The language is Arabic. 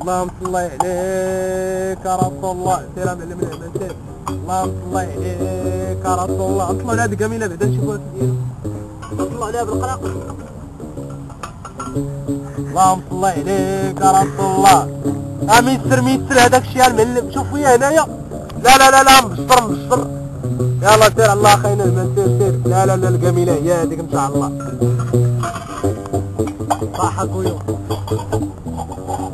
اللهم صل عليك يا رسول الله. سير معلم العمل سير اللهم صل عليك يا رسول الله. نطلعوا لهذه جميله بعدا نشوفوها ديالو نطلعوا عليها بالقراق اللهم صل عليك يا رسول الله. آه ميسر ميسر هذاك الشيء المعلم شوف ويا هنايا. لا لا لا لا مبشر مبشر يلا سير الله خينا المال سير. سير لا لا لا الجميلة هي هذيك إن شاء الله. صح